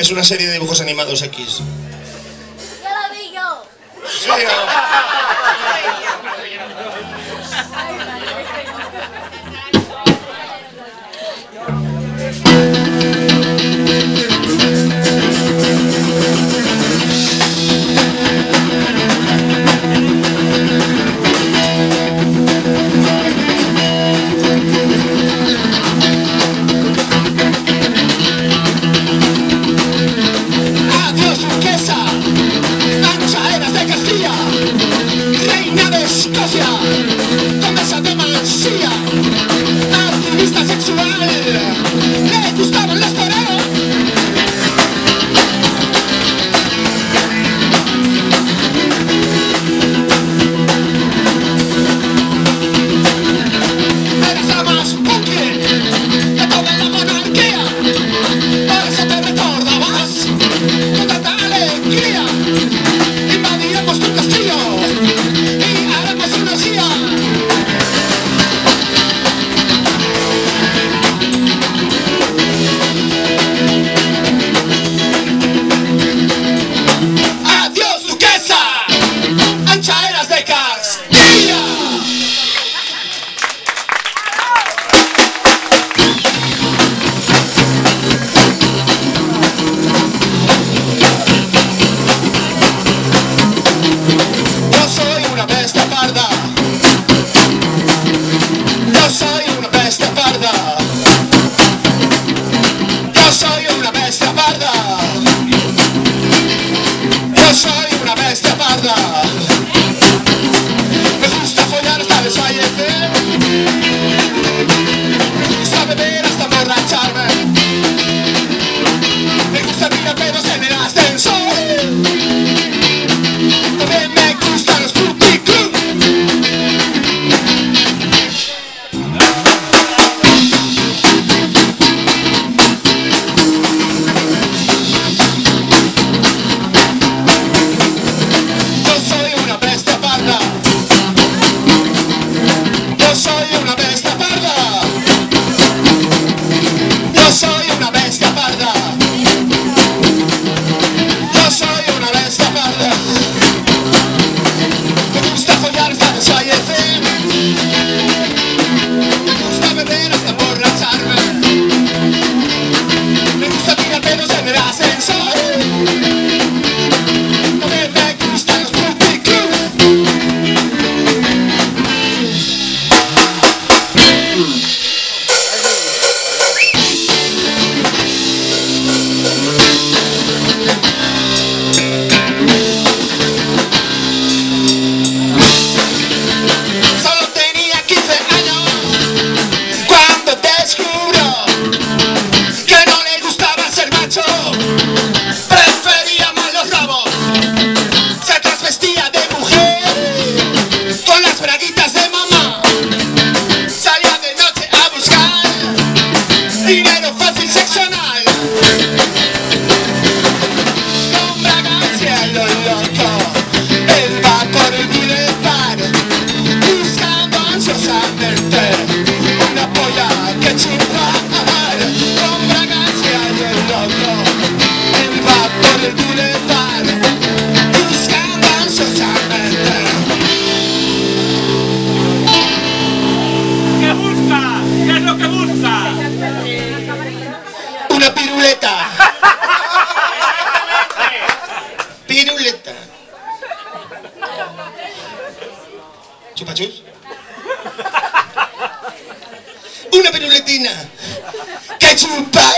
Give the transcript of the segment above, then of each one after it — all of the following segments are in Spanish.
Es una serie de dibujos animados X. ¡Ya la vi yo! ¡Sí! Una piruletina. ¡Cachupá!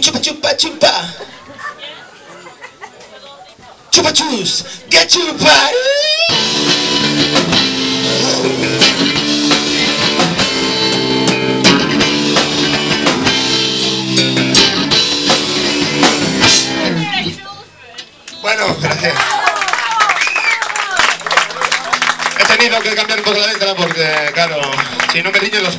Chupa chupa chupa. Chupa chus. Que chupa. Bueno, gracias. He tenido que cambiar un poco la letra porque, claro, si no me riñen los